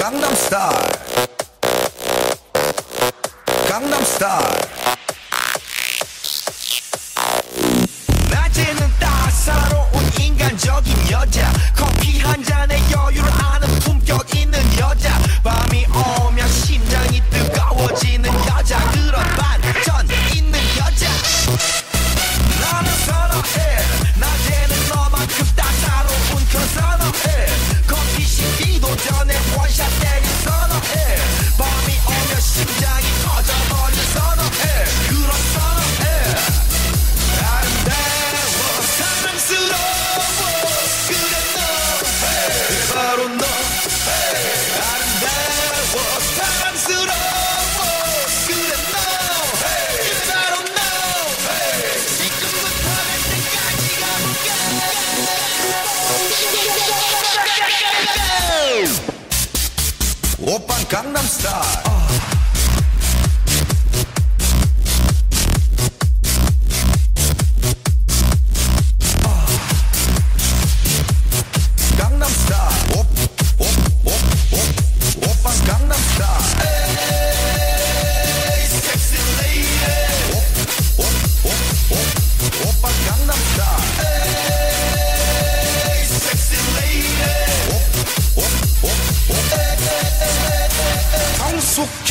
Gangnam Style. 가볼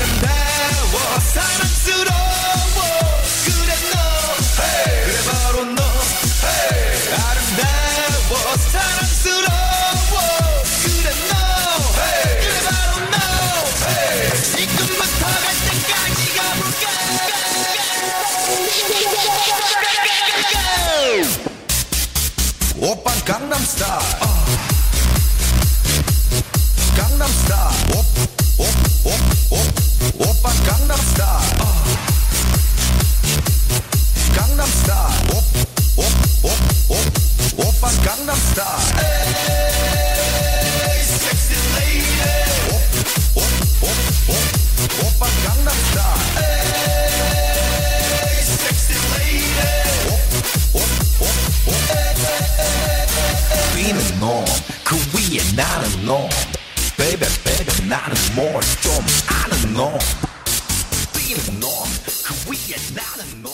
아름다워 사랑스러워. 그래 너. 그래 바로 너. 아름다워 사랑스러워. 그래 너. 그래 바로 너. 지금부터 갈 때까지 가볼까? 오빤 강남 스타일. 강남 스타일. 오오오오 오빤 강남 스타일 강남 스 베이베 나는 뭘좀 아는 놈 뛰는 놈그 위에 나는 놈